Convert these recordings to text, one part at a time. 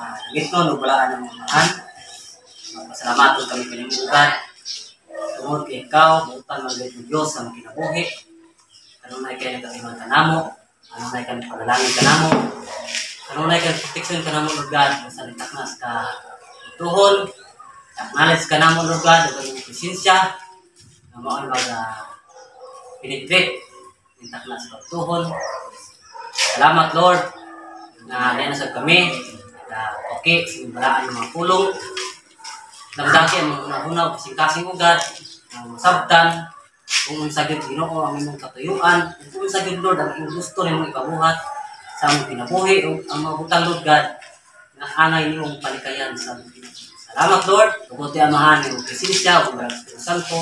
uh, nagitno no wala ng mga maan. Magpasalamat kami kanimutan. Tungod kay ikaw, butan magayot ng Diyos mga kinabuhi. Ano na kayo nagkasiman ka namo, ano na kayo pagalangin ka namo, ano na kayo protection ka namo, Lord God, sa nagtaknas ka tuhon, acknowledge ka namo, Lord God, ito yung presensya, ang mag uh, penetrate, nagtaknas ka tuhon. Salamat, Lord, na yan sa kami, na okay, simbalaan yung mga pulong, nagdaki ang mga hunaw, kasing-kasing ugat, ang sabtan, kung sa gid Ginoo ang imong katuyuan, kung sa gid Lord ang imong gusto nimong ipabuhat sa among kinabuhi o ang mga butang Lord God na angay niyong palikayan sa among kinabuhi. Salamat Lord, tuguti ang mahan ng presensya ng Espiritu Santo.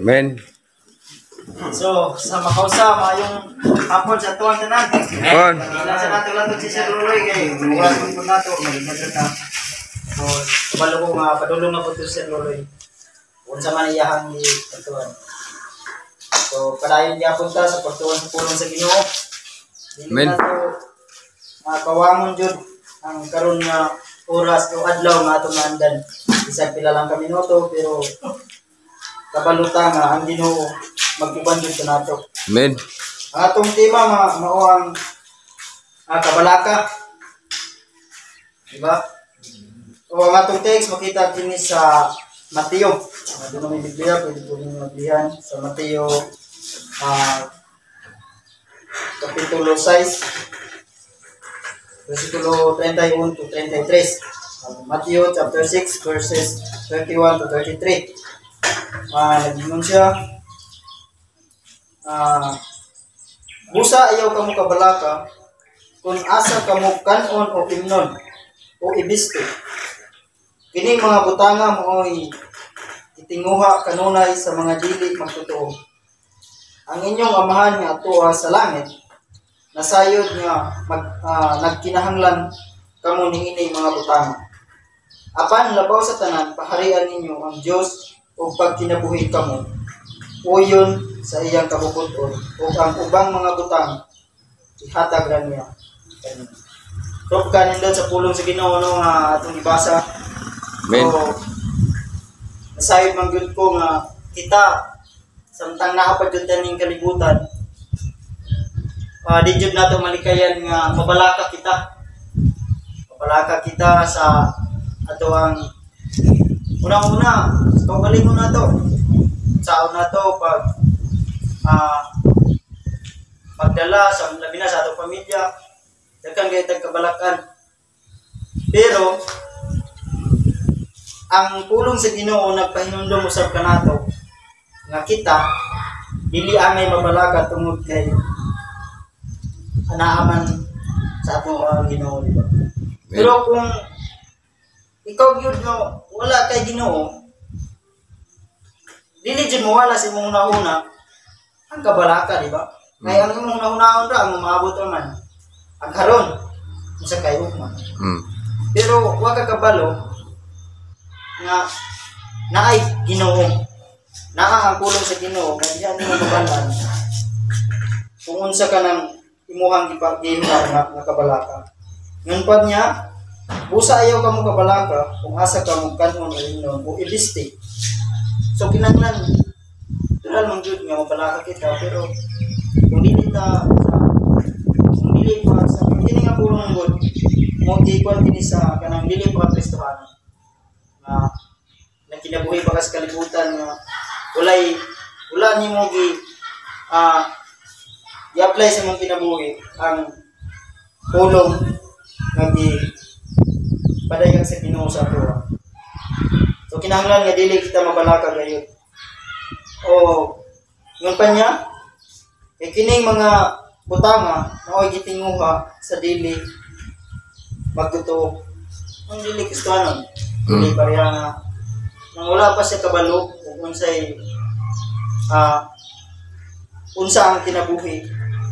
Amen. So, sa makausa, mayong hapon sa tuwang tanan. Kon. Ilan sa nato lang si Sir Luloy kay mura ko po nato magiging na. So, kabalo ko nga padulong na po to Sir Luloy. Unsa man iyahang i pagtuan. So, padayon gyapon ta sa pagtuan sa pulong sa Ginoo. Amen. mga kawangon jud ang karon nga oras o adlaw nga atong naandan. Bisag pila lang ka minuto pero kabaluta nga ang Ginoo magtuban jud sa nato. Amen. Ang atong tema ma mao ang ah, kabalaka. Diba? O ang atong text makita kini sa Mateo. Ang doon may Biblia, pwede po ninyo maglihan sa Mateo ah Kapitulo 6 versikulo 31 to 33. Ah, Matthew chapter 6 verses 31 to 33. Ah, naging siya ah Busa ayaw kamo kabalaka kung asa kamo kanon o imnon o ibiste. Kining mga butanga mooy itinguha kanunay sa mga dili magtotoo. Ang inyong amahan nga atuwa sa langit nasayod nga mag, ah, nagkinahanglan kamo niini mga butanga. Apan labaw sa tanan paharian ninyo ang Dios ug pagkinabuhi kamo uyon sa iyang kabubuton o ang ubang mga butang ihatag ra niya kanina. So kanin doon sa pulong sa Ginoo no nga atong ibasa. Amen. So, nasayod man gyud ko nga kita samtang naa pa jud taning kalibutan. Ah, di jud nato malikayan nga mabalaka kita. Mabalaka kita sa ato ang unang-una, kaugalingon na to. Sao na to pag ah magdala sa labi na sa atong pamilya. Daghan kay tagkabalakan. Pero ang pulong sa Ginoo nagpahinumdum usab kanato nga kita dili angay mabalaka tungod kay anaaman sa atong mga Ginoo di ba? Pero kung ikaw gyud no wala kay Ginoo. Dili jud mo wala sa imong una ang kabalaka di ba? Kay ang imong una ra ang maabot man. Ang karon usa kay ugma Mm. pero wa ka kabalo nga naay Ginoo. Naa ang pulong sa Ginoo nga diyan mo mabalan kung unsa ka nang imuhang gipagihuna nga, nga kabalaka. Ngun pa niya busa ayaw ka mo kabalaka kung asa ka mo kanon o inon o ibiste So kinanglan tural man jud nga mabalaka kita pero kung dili ta kung dili pa sa kung dili nga pulong ang god mo giikuan kini sa kanang dili pa Kristohanon nga na kinabuhi pa kas kalibutan nga walay wala nimo gi ah i-apply sa mong kinabuhi ang pulong nga padayon sa Ginoo sa ato So kinahanglan nga dili kita mabalaka gayud. O ngon pa niya kay kining mga butanga naoy gitinguha sa dili magtuto. Ang dili Kristiyanon. Dili pareha nga nang wala pa siya kabalo kung unsay ah unsa ang kinabuhi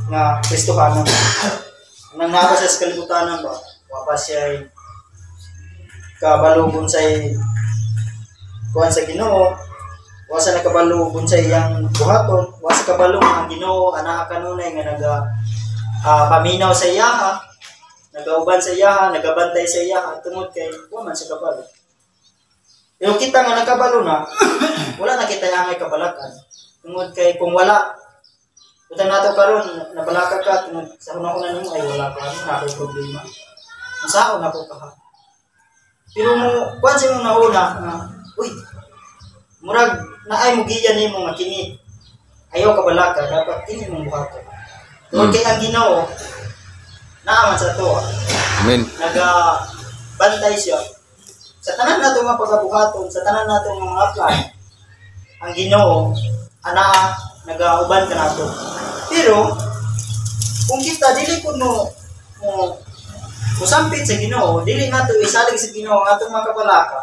nga Kristohanon. Nang napa siya sa kalibutanan ba? Wa pa siya kabalo kung unsay kuhan sa Ginoo wa sa nakabalo kun sa iyang buhaton wa sa kabalo nga ang Ginoo ana kanunay nga naga ah, paminaw sa iyaha, nagauban sa iyaha, nagabantay sa iyaha, tungod kay wa man sa kabalo. Pero kita nga nakabalo na, wala na kita yung may kabalakan. Tungod kay kung wala, Utang nato karon nabalaka ka sa una-una nimo ay wala ka na kay problema. Masao na ko ka. Pero mo kwan sa mong nauna nga uy murag naay mo giya nimo nga kini ayaw ka balaka dapat kini mong. Tungod Mm. kay ang Ginoo naaman sa to Amen. naga bantay siya sa tanan nato nga pagkabuhaton sa tanan nato nga mga plan ang Ginoo ana nagauban ka nato pero kung kita dili ko no mo musampit sa Ginoo dili nato isalig sa Ginoo ang atong mga kabalaka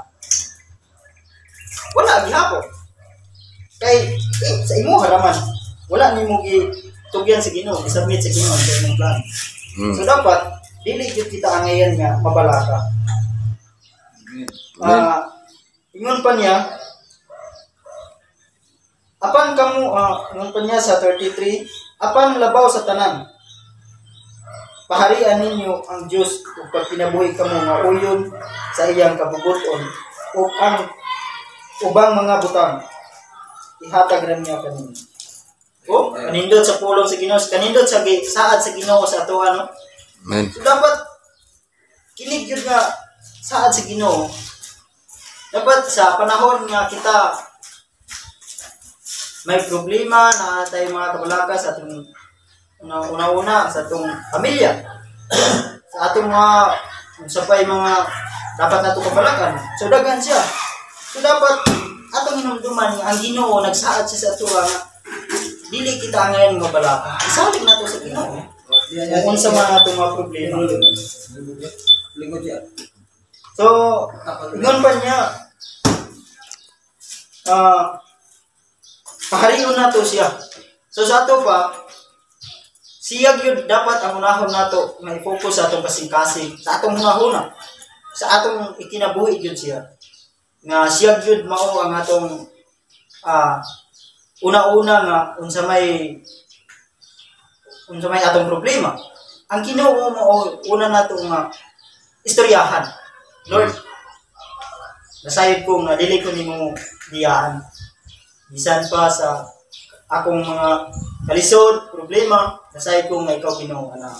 wala gihapon kay eh, sa imo haraman wala nimo gi tugyan sa Ginoo isubmit sa Ginoo sa imong plan Mm. So dapat dili gyud kita angayan nga mabalaka. Ah, ingon pa niya Apan kamo ah, ingon pa niya sa 33, apan labaw sa tanan. Paharian ninyo ang Dios ug pag kinabuhi kamo nga uyon sa iyang kabubuton ug ang ubang mga butang ihatag ra niya kanimo. Oh, kanindot sa pulong sa Ginoo, kanindot sa saad sa Ginoo sa ato ano, Amen. So dapat kinig yun nga saad sa Ginoo. Dapat sa panahon nga kita may problema na tayo mga kabalaka sa atong una-una sa atong pamilya. sa atong mga sa pa'y mga dapat nato kabalakan. So daghan siya. So dapat atong hinumduman ang Ginoo nagsaad siya sa ato nga dili kita ngayon mabalaka. Isalig nato sa Ginoo. Kung unsa man atong mga problema. So, ingon pa niya, ah, pahariyon na to siya. So, sa ato pa, siya yun dapat ang unahon nato may focus sa atong kasing-kasing, sa atong hunahuna, sa atong ikinabuhi yun siya. Nga siya yun mao ang atong ah, una-una nga unsa may unsa may atong problema. Ang Ginoo mo una nato nga istoryahan. Lord, nasayod ko nga dili ko nimo diyaan. Bisan pa sa akong mga kalisod, problema, nasayod ko nga ikaw Ginoo ana.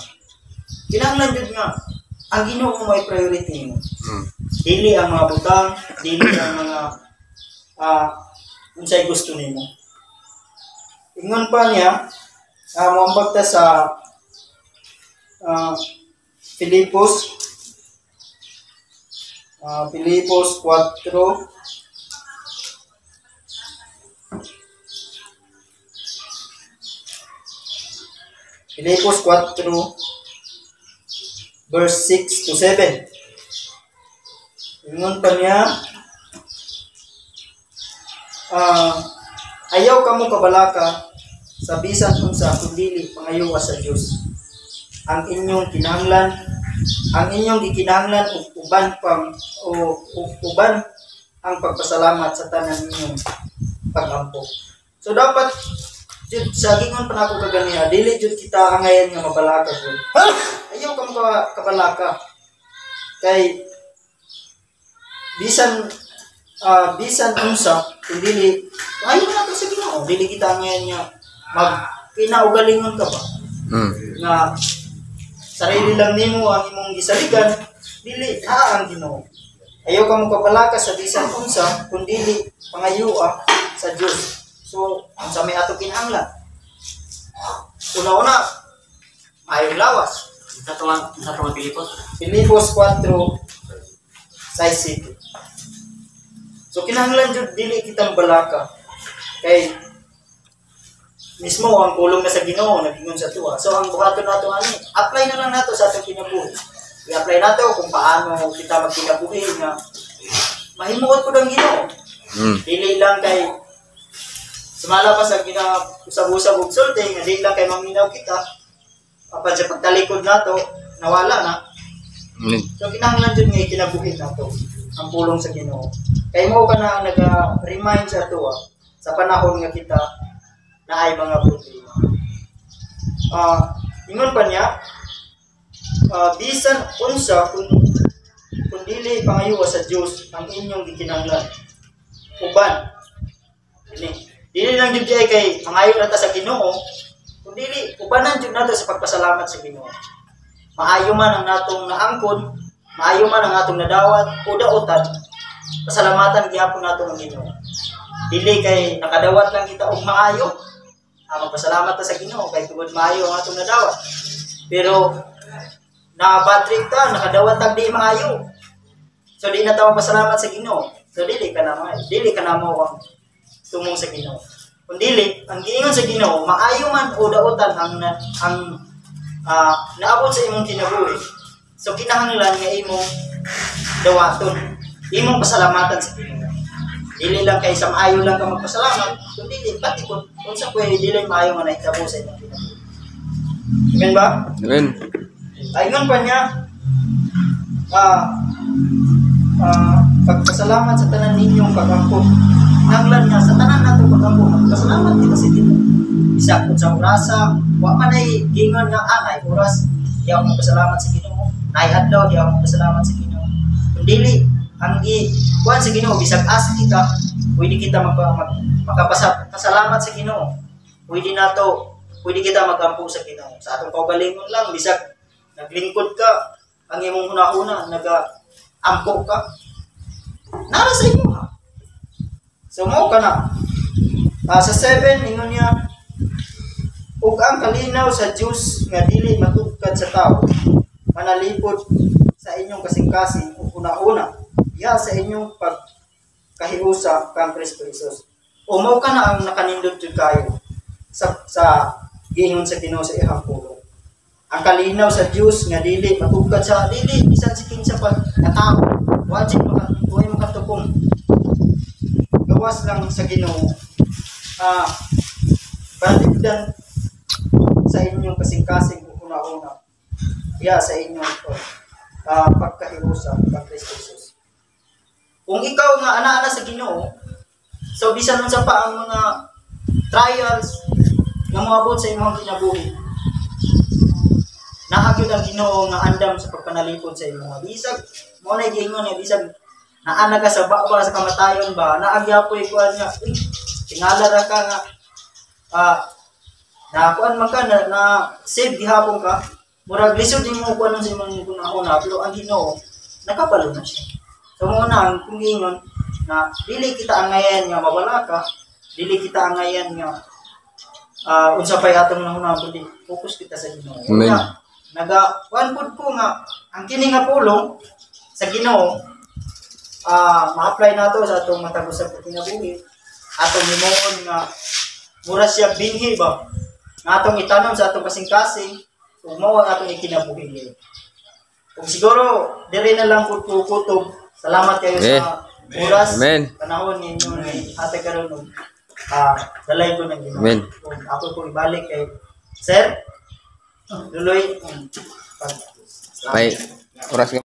Kinahanglan jud nga ang Ginoo mo ay priority mo. Mm. Dili ang mga butang, dili ang mga ah unsay gusto nimo. Ingon pa niya, uh, muambag ta sa ah Filipos ah Filipos 4 Filipos 4 verse 6 to 7 Ingon pa niya ah ayaw kamo kabalaka sa bisan unsa kundi pangayowa sa Dios ang inyong kinahanglan ang inyong gikinahanglan ug uban pang o uban ang pagpasalamat sa tanan ninyong pagampo. So dapat jud sa gingon pa nako kaganiya dili jud kita angayan nga mabalaka jud. Ayaw kamo ka kabalaka. Kay bisan ah bisan unsa kung dili ayaw na to sa Ginoo dili kita ngayon nga mag pinaugalingon ka ba? Mm. nga sarili lang nimo ang imong gisaligan dili naa ang Ginoo. Ayaw ka mo kapalaka sa bisan unsa kun dili pangayua sa Dios so unsa may ato kinahanglan una-una ayaw lawas Sa tuwang sa tuwang Pilipos. Filipos 4 size 7 So kinahanglan jud dili kitang balaka kay mismo ang pulong na sa Ginoo nagingon sa tuwa. So ang buhaton nato ani, apply na lang nato sa atong kinabuhi. I-apply nato kung paano kita magkinabuhi nga mahimuot ko ang Ginoo. Mm. Dili lang kay sumala pa sa gina usab-usab og sulti nga dili lang kay maminaw kita. Apan sa pagtalikod nato nawala na. Amen. So kinahanglan jud nga ikinabuhi nato ang pulong sa Ginoo. Kay mo ka na naga-remind sa tuwa sa panahon nga kita na ay mga problema. Ah, ingon pa niya ah, bisan unsa kung kung dili pangayo sa Dios ang inyong gikinahanglan uban dili dili lang jud kay kay pangayo na ta sa Ginoo kung dili ubanan jud nato sa pagpasalamat sa Ginoo. Maayo man ang natong naangkon maayo man ang atong nadawat o daotan pasalamatan gyapon nato ang Ginoo. Dili kay nakadawat lang kita og maayo ah, magpasalamat ta sa Ginoo kay tungod maayo ang atong nadawat. Pero na bad trip ta nakadawat tag di maayo. So di na ta magpasalamat sa Ginoo. So dili ka na dili ka na mo tumong sa Ginoo kung dili ang giingon sa Ginoo maayo man o daotan ang ang ah, naabot sa imong kinabuhi so kinahanglan nga imong dawaton imong pasalamatan sa Ginoo dili lang kay sa maayo lang ka magpasalamat kung dili pati kung unsa pwede dili maayo nga nahitabo sa imong kinabuhi Amen ba? Amen. Ayun pa niya, ah, ah, pagpasalamat sa tanan ninyong pag-angkot. Nanglan nga, sa tanan nato pag-angkot, magpasalamat kita sa Ginoo. Isa kung sa orasa, wa man ay gingon nga anay oras, di ako magpasalamat sa Ginoo. Nay adlaw, di ako magpasalamat sa Ginoo. Dili, ang gi kuan sa Ginoo bisag asa kita, pwede kita magpa, mag, makapasalamat sa Ginoo. Pwede nato, pwede kita magampo sa Ginoo. Sa atong kaugalingon lang, bisag naglingkod ka, ang imong una-una, naga-ampo ka, nara sa ha. So, mo ka na. Ah, sa 7, ingon niya, ug ang kalinaw sa Diyos nga dili matugkad sa tao, manalipod sa inyong kasing-kasing ug una-una, ya sa inyong pagkahiusa kang Kristo Jesus. O mao ka na ang nakanindot kayo sa sa giingon sa Ginoo sa ihang pulong ang kalinaw sa Dios nga dili matugkad sa dili bisan sa kinsa pa nga tao wajib maka tuwa makatupong gawas lang sa Ginoo ah panatibdan sa inyong kasing-kasing una-una. Ya sa inyong uh, pagkahirusa kang Kristo Jesus. Kung ikaw nga ana-ana sa Ginoo so bisan man sa pa ang mga trials nga moabot sa imong kinabuhi naagyod ang Ginoo nga andam sa pagpanalipod sa imo nga bisag. Mo na gingon nga bisag naana ka sa baba sa kamatayon ba? Naagyapoy kuan nga uy tingala ra ka nga. Ah na kuan man ka na, na save gihapon ka. Murag lisod imo kuan sa imong kunahuna pero ang Ginoo nakapalo na siya. So mo na ang kung gingon na dili kita angayan nga mawala ka. Dili kita angayan nga. Ah unsa pay atong nahuna kundi focus kita sa Ginoo. Amen. Naga one food ko nga ang kini nga pulong sa Ginoo ah ma-apply nato sa atong matagos sa kinabuhi atong himuon nga mura siya binhi ba nga atong itanom sa atong kasing-kasing ug mao ang atong ikinabuhi ug siguro diri na lang ko kutob salamat kayo Eh. sa oras Amen. panahon ninyo ni ate karon ug ah dalay ko ng Ginoo Amen. Kung ako po ibalik kay Sir Luloy um, pag May oras ka.